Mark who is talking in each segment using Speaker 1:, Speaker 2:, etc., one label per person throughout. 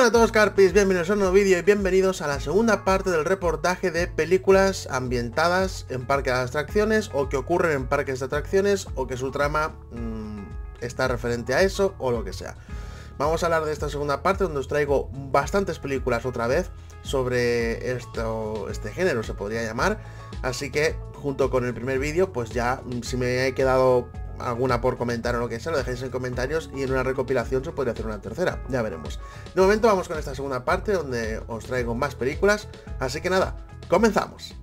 Speaker 1: Hola a todos Carpis, bienvenidos a un nuevo vídeo y bienvenidos a la segunda parte del reportaje de películas ambientadas en parques de atracciones o que ocurren en parques de atracciones o que su trama mmm, está referente a eso o lo que sea. Vamos a hablar de esta segunda parte donde os traigo bastantes películas otra vez sobre esto, este género se podría llamar. Así que junto con el primer vídeo pues ya mm, si me he quedado alguna por comentar o lo que sea, lo dejéis en comentarios y en una recopilación se podría hacer una tercera, ya veremos. De momento vamos con esta segunda parte donde os traigo más películas, así que nada, comenzamos.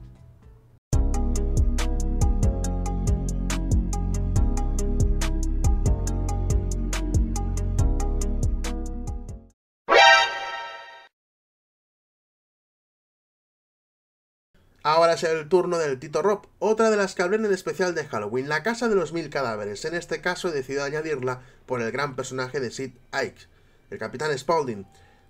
Speaker 1: Ahora es el turno del Tito Rob, otra de las que hablé en el especial de Halloween, la casa de los mil cadáveres. En este caso he decidido añadirla por el gran personaje de Sid Ike, el capitán Spaulding.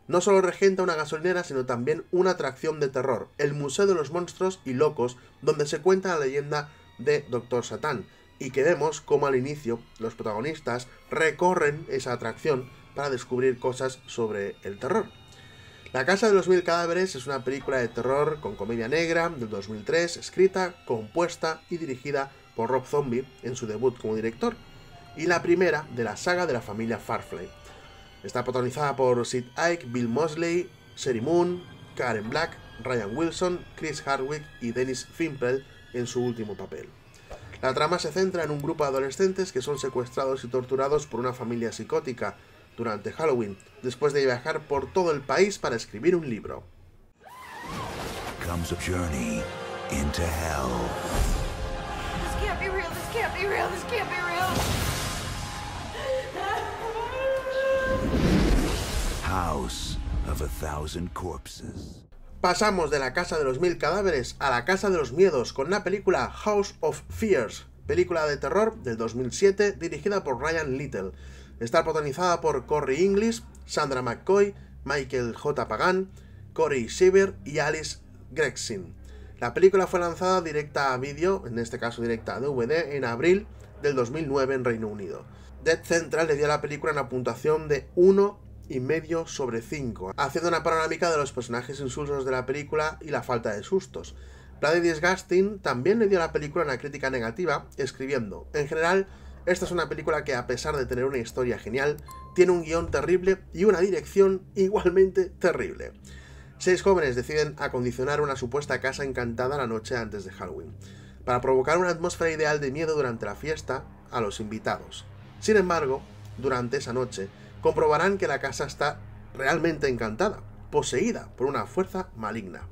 Speaker 1: No solo regenta una gasolinera, sino también una atracción de terror, el Museo de los Monstruos y Locos, donde se cuenta la leyenda de Doctor Satán, y que vemos cómo al inicio los protagonistas recorren esa atracción para descubrir cosas sobre el terror. La Casa de los Mil Cadáveres es una película de terror con comedia negra del 2003, escrita, compuesta y dirigida por Rob Zombie en su debut como director, y la primera de la saga de la familia Farfly. Está protagonizada por Sid Ike, Bill Mosley, Sherry Moon, Karen Black, Ryan Wilson, Chris Hardwick y Dennis Fimple en su último papel. La trama se centra en un grupo de adolescentes que son secuestrados y torturados por una familia psicótica durante Halloween, después de viajar por todo el país para escribir un libro.
Speaker 2: Comes a journey into hell.
Speaker 3: This can't be real. This can't be real. This can't be real.
Speaker 2: House of a thousand corpses.
Speaker 1: Pasamos de la Casa de los Mil Cadáveres a la Casa de los Miedos con la película House of Fears, película de terror del 2007 dirigida por Ryan Little. Está protagonizada por Corey Inglis, Sandra McCoy, Michael J. Pagan, Corey Seaver y Alice Gregson. La película fue lanzada directa a vídeo, en este caso directa a DVD, en abril del 2009 en Reino Unido. Dead Central le dio a la película una puntuación de 1,5 sobre 5, haciendo una panorámica de los personajes insulsos de la película y la falta de sustos. Bloody Disgusting también le dio a la película una crítica negativa, escribiendo, en general, esta es una película que, a pesar de tener una historia genial, tiene un guion terrible y una dirección igualmente terrible. Seis jóvenes deciden acondicionar una supuesta casa encantada la noche antes de Halloween, para provocar una atmósfera ideal de miedo durante la fiesta a los invitados. Sin embargo, durante esa noche, comprobarán que la casa está realmente encantada, poseída por una fuerza maligna.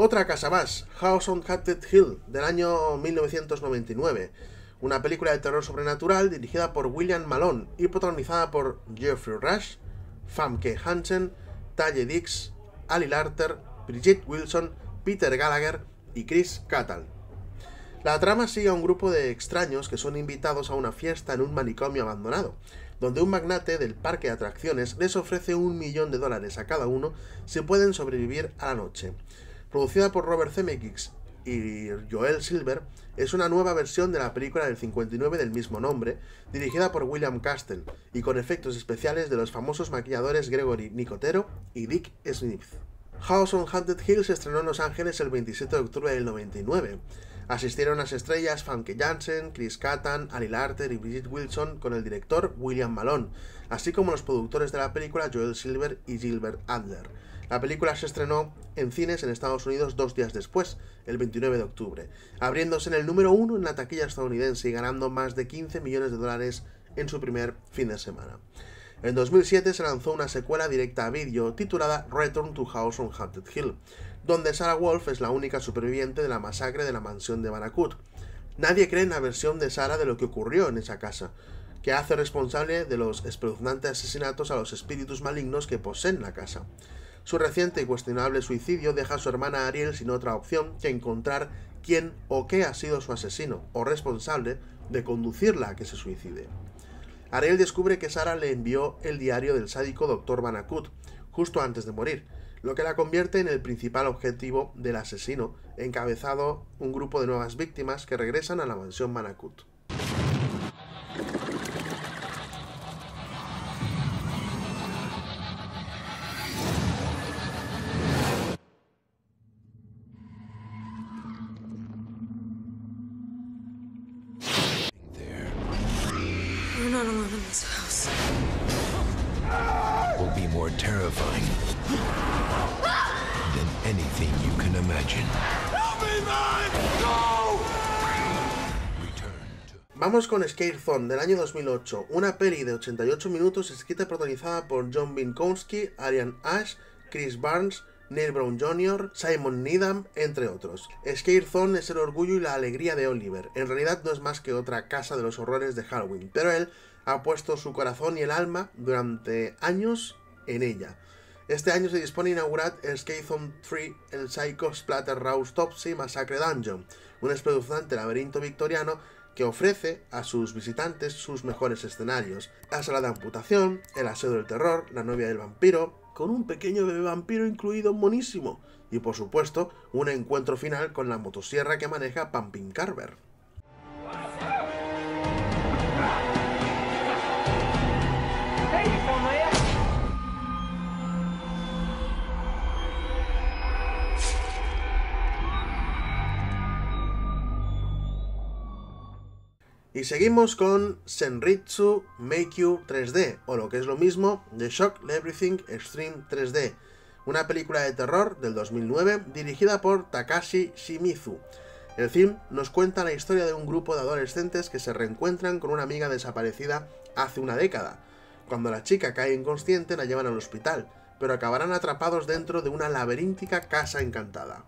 Speaker 1: Otra casa más, House on Haunted Hill, del año 1999. Una película de terror sobrenatural dirigida por William Malone y protagonizada por Jeffrey Rush, Famke Hansen, Talle Dix, Ali Larter, Bridget Wilson, Peter Gallagher y Chris Catal. La trama sigue a un grupo de extraños que son invitados a una fiesta en un manicomio abandonado, donde un magnate del parque de atracciones les ofrece un millón de dólares a cada uno si pueden sobrevivir a la noche. Producida por Robert Zemeckis y Joel Silver, es una nueva versión de la película del 59 del mismo nombre, dirigida por William Castle y con efectos especiales de los famosos maquilladores Gregory Nicotero y Dick Smith. House on Haunted Hill se estrenó en Los Ángeles el 27 de octubre del 99. Asistieron las estrellas Famke Janssen, Chris Kattan, Ali Larter y Bridget Wilson con el director William Malone, así como los productores de la película Joel Silver y Gilbert Adler. La película se estrenó en cines en Estados Unidos dos días después, el 29 de octubre, abriéndose en el número uno en la taquilla estadounidense y ganando más de 15 millones de dólares en su primer fin de semana. En 2007 se lanzó una secuela directa a vídeo titulada Return to House on Haunted Hill, donde Sarah Wolf es la única superviviente de la masacre de la mansión de Banacud. Nadie cree en la versión de Sarah de lo que ocurrió en esa casa, que hace responsable de los espeluznantes asesinatos a los espíritus malignos que poseen la casa. Su reciente y cuestionable suicidio deja a su hermana Ariel sin otra opción que encontrar quién o qué ha sido su asesino o responsable de conducirla a que se suicide. Ariel descubre que Sara le envió el diario del sádico Dr. Banakut, justo antes de morir, lo que la convierte en el principal objetivo del asesino, encabezado un grupo de nuevas víctimas que regresan a la mansión Manakut.
Speaker 3: In this house.
Speaker 2: will be more terrifying than anything you can imagine. Return to
Speaker 1: Vamos con Scare Zone del año 2008, una peli de 88 minutos escrita y protagonizada por John Binkowski, Arian Ash, Chris Barnes, Neil Brown Jr., Simon Needham, entre otros. Scare Zone es el orgullo y la alegría de Oliver. En realidad no es más que otra casa de los horrores de Halloween, pero él ha puesto su corazón y el alma durante años en ella. Este año se dispone a inaugurar Escape Zone 3, el Psycho Splatter Rouse Topsy Massacre Dungeon, un espeluznante laberinto victoriano que ofrece a sus visitantes sus mejores escenarios. La sala de amputación, el aseo del terror, la novia del vampiro, con un pequeño bebé vampiro incluido monísimo, y por supuesto un encuentro final con la motosierra que maneja Pumpkin Carver. Y seguimos con Senritsu You 3D, o lo que es lo mismo, The Shock Everything Extreme 3D, una película de terror del 2009 dirigida por Takashi Shimizu. El film nos cuenta la historia de un grupo de adolescentes que se reencuentran con una amiga desaparecida hace una década. Cuando la chica cae inconsciente la llevan al hospital, pero acabarán atrapados dentro de una laberíntica casa encantada.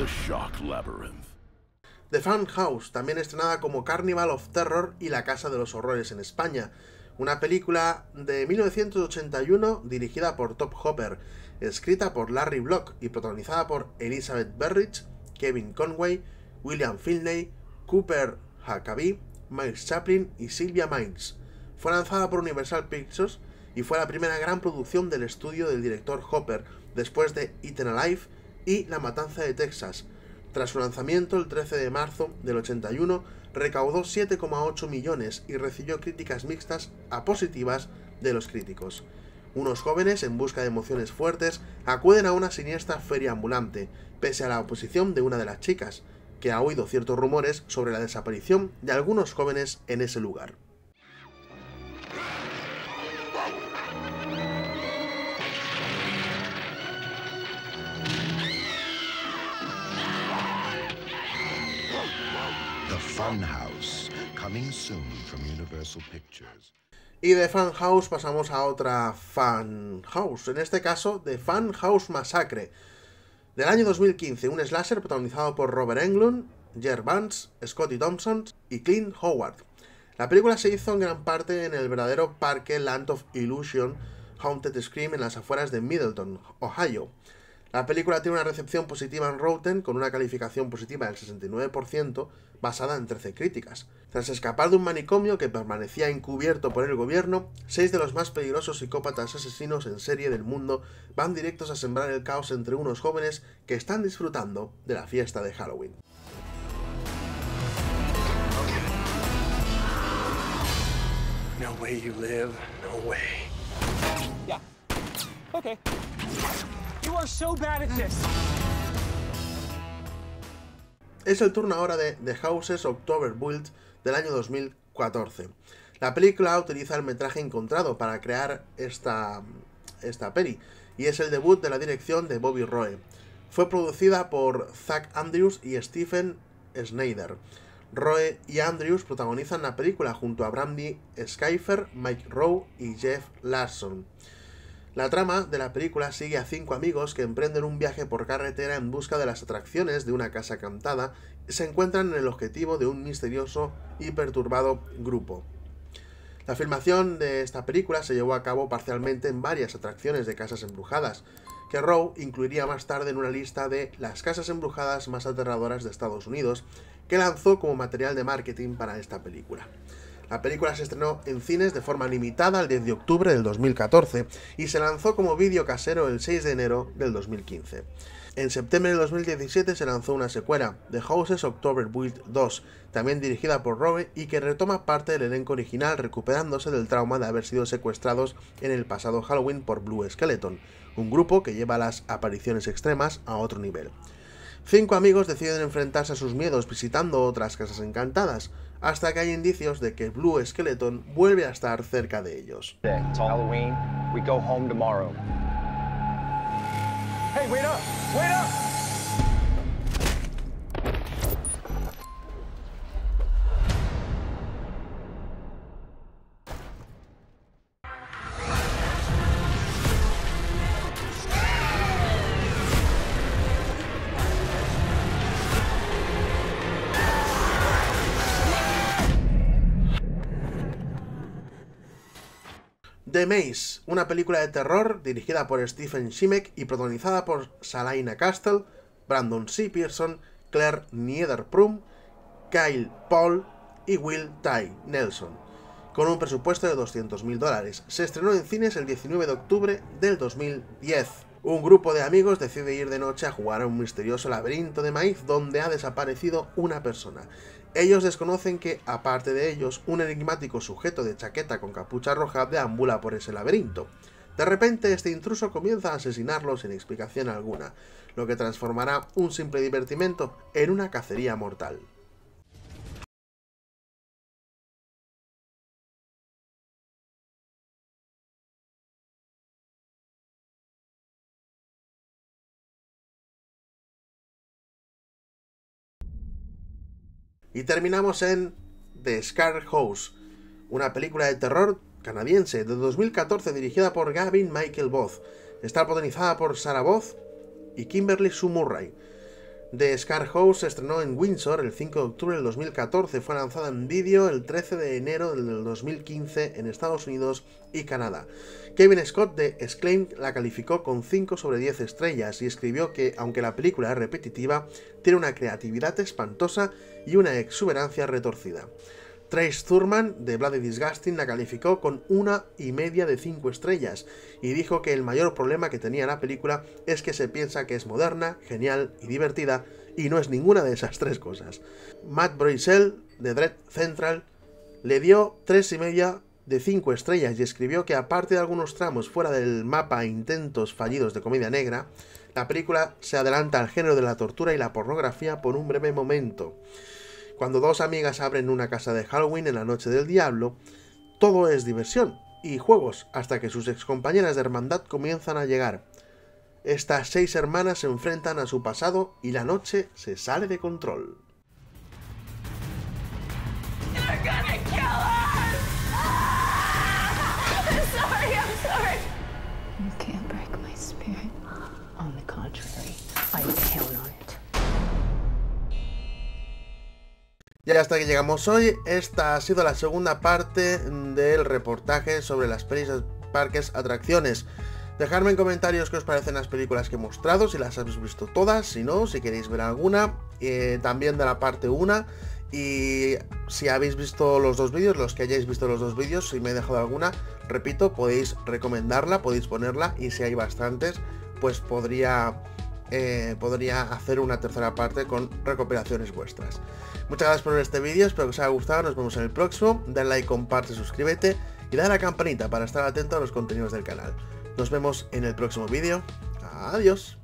Speaker 4: The Shock Labyrinth.
Speaker 1: The Fun House, también estrenada como Carnival of Terror y La Casa de los Horrores en España, una película de 1981 dirigida por Top Hopper, escrita por Larry Block y protagonizada por Elizabeth Berrich, Kevin Conway, William Finlay, Cooper Huckabee, Miles Chaplin y Sylvia Miles. Fue lanzada por Universal Pictures y fue la primera gran producción del estudio del director Hopper después de Eaten Alive y La Matanza de Texas. Tras su lanzamiento el 13 de marzo del 81, recaudó 7,8 millones y recibió críticas mixtas a positivas de los críticos. Unos jóvenes, en busca de emociones fuertes, acuden a una siniestra feria ambulante, pese a la oposición de una de las chicas, que ha oído ciertos rumores sobre la desaparición de algunos jóvenes en ese lugar.
Speaker 5: Funhouse, coming soon from Universal Pictures.
Speaker 1: Y de Fan House pasamos a otra Fan House, en este caso de Fan House Massacre, del año 2015, un slasher protagonizado por Robert Englund, Jer Vance, Scotty Thompson y Clint Howard. La película se hizo en gran parte en el verdadero parque Land of Illusion Haunted Scream en las afueras de Middleton, Ohio. La película tiene una recepción positiva en Rotten con una calificación positiva del 69% basada en 13 críticas. Tras escapar de un manicomio que permanecía encubierto por el gobierno, seis de los más peligrosos psicópatas asesinos en serie del mundo van directos a sembrar el caos entre unos jóvenes que están disfrutando de la fiesta de Halloween.
Speaker 4: No way you live. No way.
Speaker 6: Yeah. Okay.
Speaker 1: Es el turno ahora de The Houses October Build del año 2014. La película utiliza el metraje encontrado para crear esta, esta peli y es el debut de la dirección de Bobby Roe. Fue producida por Zach Andrews y Stephen Snyder. Roe y Andrews protagonizan la película junto a Brandy Skyfer, Mike Rowe y Jeff Larson. La trama de la película sigue a cinco amigos que emprenden un viaje por carretera en busca de las atracciones de una casa cantada y se encuentran en el objetivo de un misterioso y perturbado grupo. La filmación de esta película se llevó a cabo parcialmente en varias atracciones de casas embrujadas, que Rowe incluiría más tarde en una lista de las casas embrujadas más aterradoras de Estados Unidos, que lanzó como material de marketing para esta película. La película se estrenó en cines de forma limitada el 10 de octubre del 2014 y se lanzó como vídeo casero el 6 de enero del 2015. En septiembre del 2017 se lanzó una secuela, The Houses October Build 2, también dirigida por Rowe y que retoma parte del elenco original recuperándose del trauma de haber sido secuestrados en el pasado Halloween por Blue Skeleton, un grupo que lleva las apariciones extremas a otro nivel. Cinco amigos deciden enfrentarse a sus miedos visitando otras casas encantadas, hasta que hay indicios de que Blue Skeleton vuelve a estar cerca de ellos.
Speaker 7: It's Halloween. We go home tomorrow.
Speaker 6: Hey, wait up! Wait up!
Speaker 1: The Maze, una película de terror dirigida por Stephen Shimek y protagonizada por Salaina Castle, Brandon C. Pearson, Claire Niederprum, Kyle Paul y Will Ty Nelson, con un presupuesto de 200.000 dólares. Se estrenó en cines el 19 de octubre del 2010. Un grupo de amigos decide ir de noche a jugar a un misterioso laberinto de maíz donde ha desaparecido una persona. Ellos desconocen que, aparte de ellos, un enigmático sujeto de chaqueta con capucha roja deambula por ese laberinto. De repente, este intruso comienza a asesinarlos sin explicación alguna, lo que transformará un simple divertimento en una cacería mortal. Y terminamos en The Scar House, una película de terror canadiense de 2014 dirigida por Gavin Michael Both. Está protagonizada por Sarah Both y Kimberly Sue Murray. The Scar House se estrenó en Windsor el 5 de octubre del 2014, fue lanzada en vídeo el 13 de enero del 2015 en Estados Unidos y Canadá. Kevin Scott de Exclaim la calificó con 5 sobre 10 estrellas y escribió que, aunque la película es repetitiva, tiene una creatividad espantosa y una exuberancia retorcida. Trace Thurman de Bloody Disgusting la calificó con una y media de 5 estrellas y dijo que el mayor problema que tenía la película es que se piensa que es moderna, genial y divertida y no es ninguna de esas tres cosas. Matt Broisel de Dread Central le dio tres y media de 5 estrellas y escribió que aparte de algunos tramos fuera del mapa e intentos fallidos de comedia negra, la película se adelanta al género de la tortura y la pornografía por un breve momento. Cuando dos amigas abren una casa de Halloween en la noche del diablo, todo es diversión y juegos hasta que sus excompañeras de hermandad comienzan a llegar. Estas seis hermanas se enfrentan a su pasado y la noche se sale de control. Y hasta que llegamos hoy, esta ha sido la segunda parte del reportaje sobre las pelis parques atracciones. Dejadme en comentarios qué os parecen las películas que he mostrado, si las habéis visto todas, si no, si queréis ver alguna, eh, también de la parte 1. Y si habéis visto los dos vídeos, los que hayáis visto los dos vídeos, si me he dejado alguna, repito, podéis recomendarla, podéis ponerla y si hay bastantes, pues podría, eh, podría hacer una tercera parte con recopilaciones vuestras. Muchas gracias por ver este vídeo, espero que os haya gustado, nos vemos en el próximo, dale like, comparte, suscríbete y dale a la campanita para estar atento a los contenidos del canal. Nos vemos en el próximo vídeo, adiós.